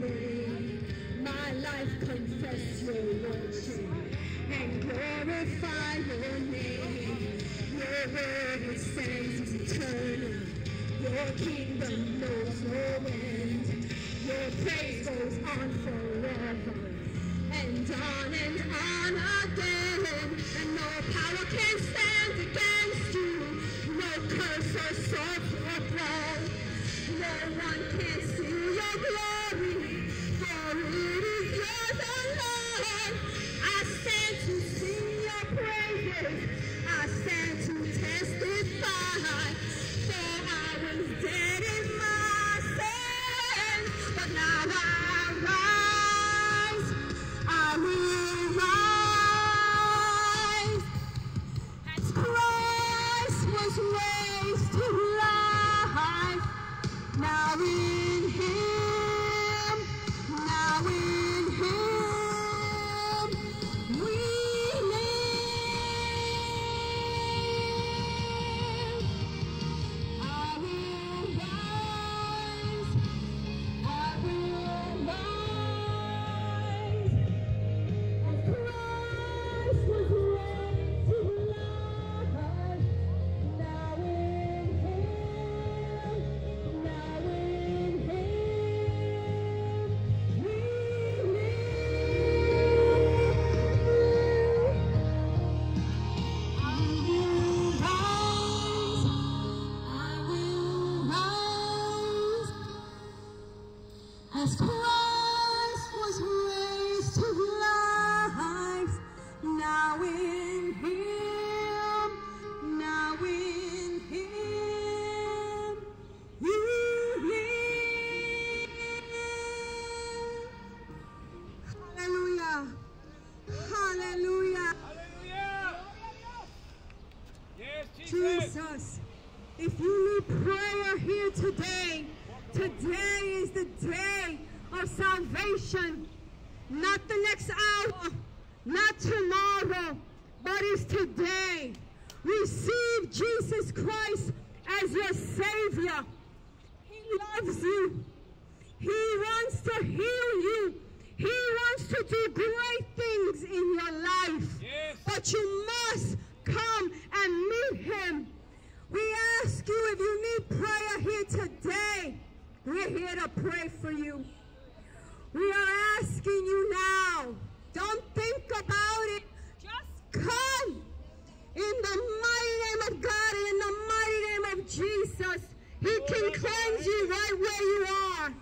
reign. My life confess your and glorify your name. Your word eternal. Your kingdom knows no end. Your praise goes on forever and on and on again. And no power can stand against you. No curse or sword. No one can I stand to sing your praises. As Christ was raised to life, now in Him, now in Him, you live. Hallelujah. Hallelujah. Hallelujah. Yes, Jesus. Jesus, if you need prayer here today, today is the day of salvation. Not the next hour, not tomorrow, but it's today. Receive Jesus Christ as your Savior. He loves you. He wants to heal you. He wants to do great things in your life. Yes. But you must come and meet him. We ask you if you need prayer here today, we're here to pray for you. We are asking you now. Don't think about it. Just come in the mighty name of God and in the mighty name of Jesus. He can cleanse you right where you are.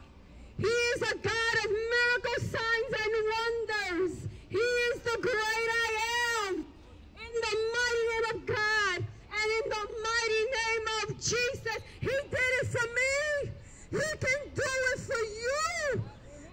He is a God of miracles, signs, and wonders. He is the great I am. In the mighty name of God and in the mighty name of Jesus, He did it for me. He can do it for you.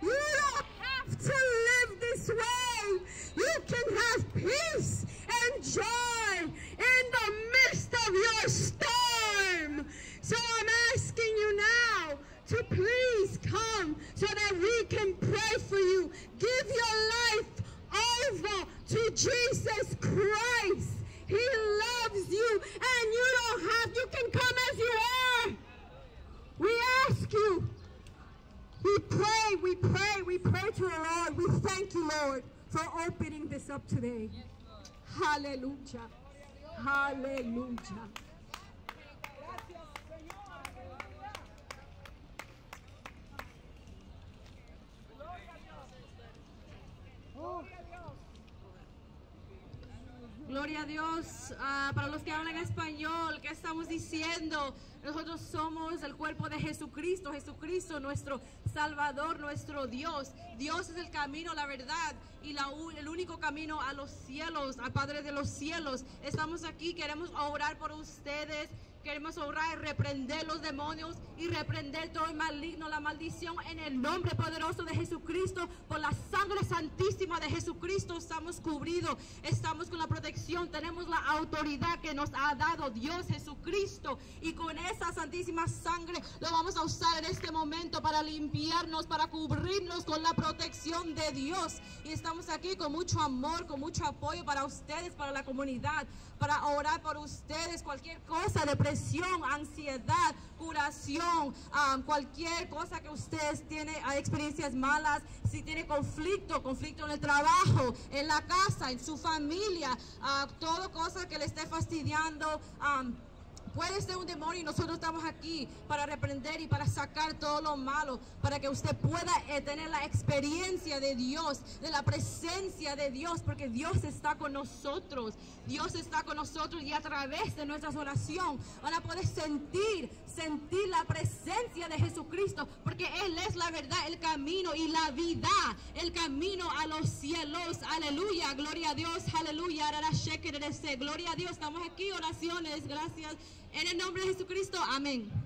You don't have to live this way. You can have peace and joy in the midst of your storm. So I'm asking you now to please come so that we can pray for you. Give your life over to Jesus Christ. He loves you and you don't have, you can come as you are. We ask you. We pray, we pray, we pray to the Lord. We thank you, Lord, for opening this up today. Hallelujah. Hallelujah. Gloria a Dios. Ah, para los que hablan español, ¿qué estamos diciendo? Nosotros somos el cuerpo de Jesucristo. Jesucristo, nuestro Salvador, nuestro Dios. Dios es el camino, la verdad y la el único camino a los cielos, al Padre de los cielos. Estamos aquí, queremos orar por ustedes. Queremos orar y reprender los demonios y reprender todo el maligno, la maldición en el nombre poderoso de Jesucristo. Por la sangre santísima de Jesucristo estamos cubridos, estamos con la protección, tenemos la autoridad que nos ha dado Dios Jesucristo. Y con esa santísima sangre lo vamos a usar en este momento para limpiarnos, para cubrirnos con la protección de Dios. Y estamos aquí con mucho amor, con mucho apoyo para ustedes, para la comunidad, para orar por ustedes, cualquier cosa, depresión ansiedad, curación, cualquier cosa que ustedes tienen, hay experiencias malas, si tiene conflicto, conflicto en el trabajo, en la casa, en su familia, ah, todo cosa que le esté fastidiando. ah, Puede ser un demonio y nosotros estamos aquí para reprender y para sacar todo lo malo, para que usted pueda eh, tener la experiencia de Dios, de la presencia de Dios, porque Dios está con nosotros. Dios está con nosotros y a través de nuestras oraciones van a poder sentir, sentir la presencia de Jesucristo, porque Él es la verdad, el camino y la vida, el camino a los cielos. Aleluya, gloria a Dios, aleluya. Gloria a Dios, estamos aquí, oraciones, gracias. En el nombre de Jesucristo, amén.